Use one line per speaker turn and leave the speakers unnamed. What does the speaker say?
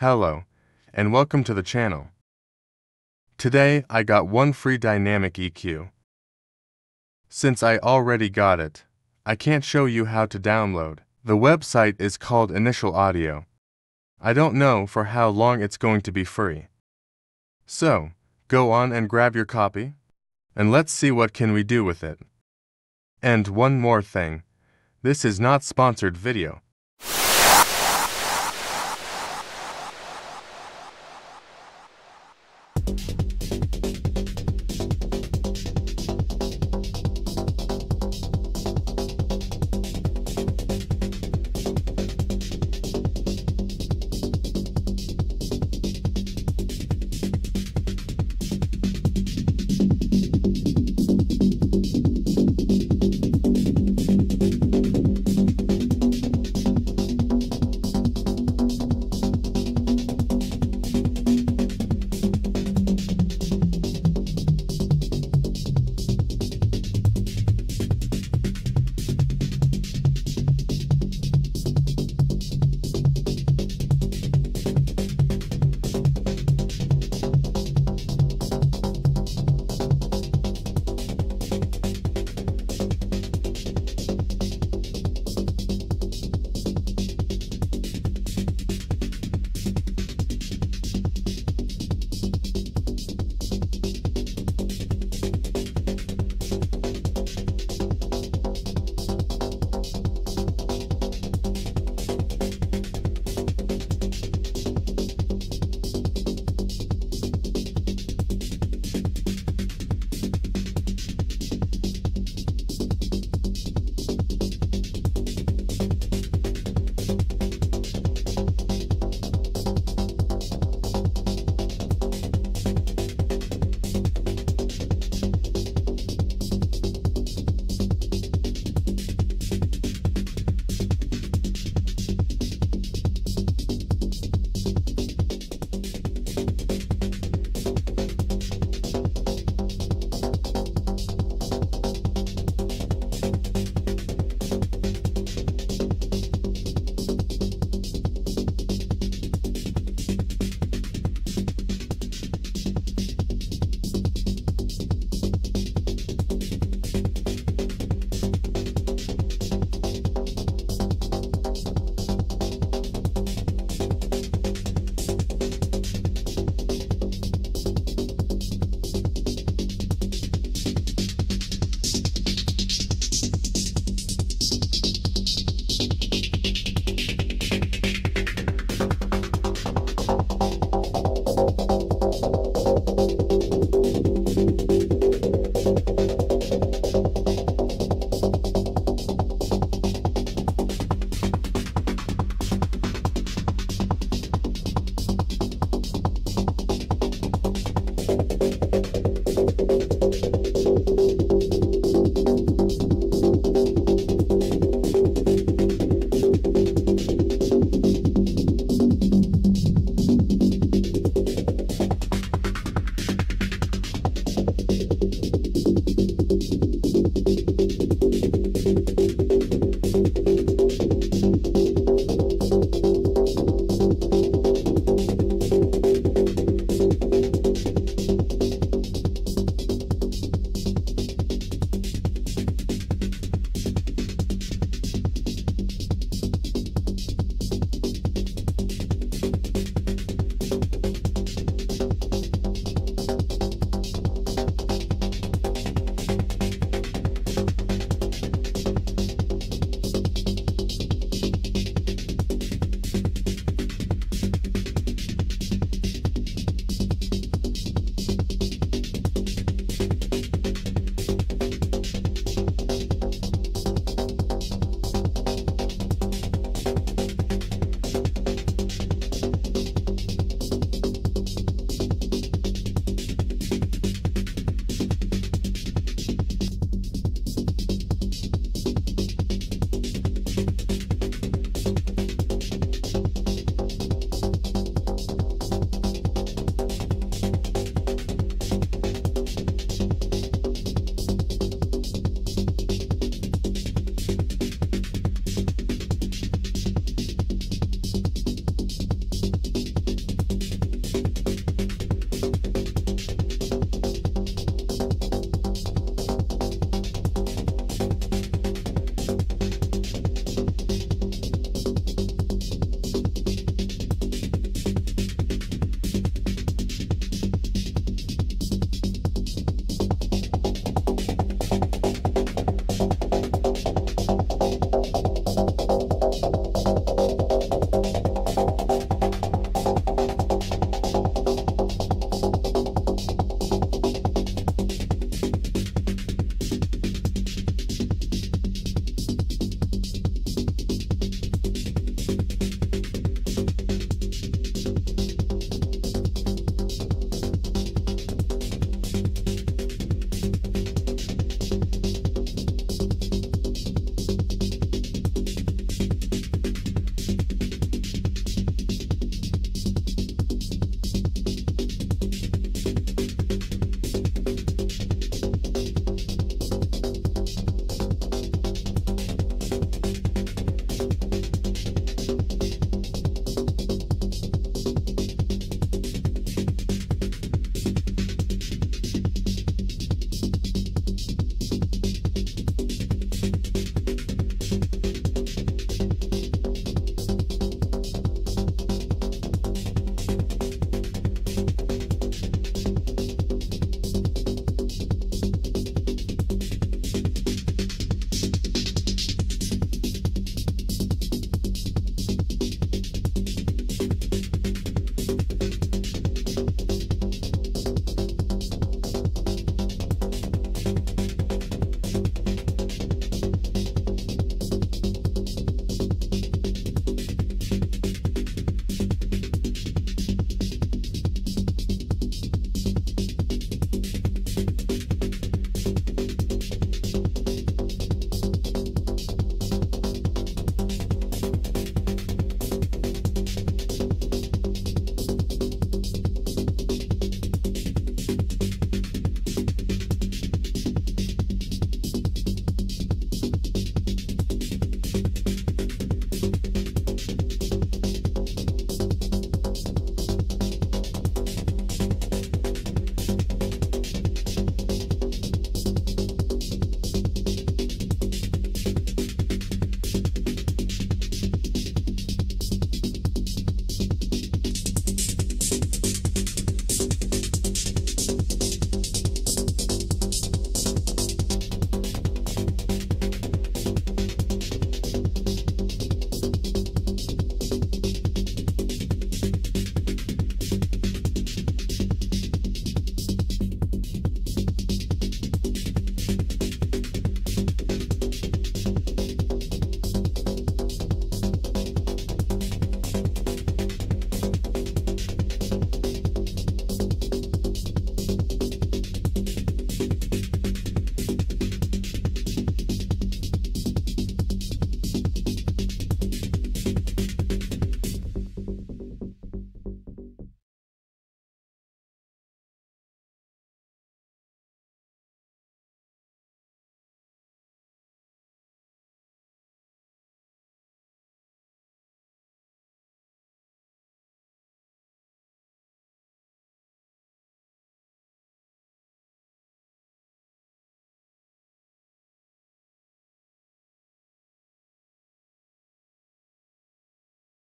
Hello, and welcome to the channel. Today I got one free dynamic EQ. Since I already got it, I can't show you how to download. The website is called Initial Audio. I don't know for how long it's going to be free. So, go on and grab your copy, and let's see what can we do with it. And one more thing. This is not sponsored video.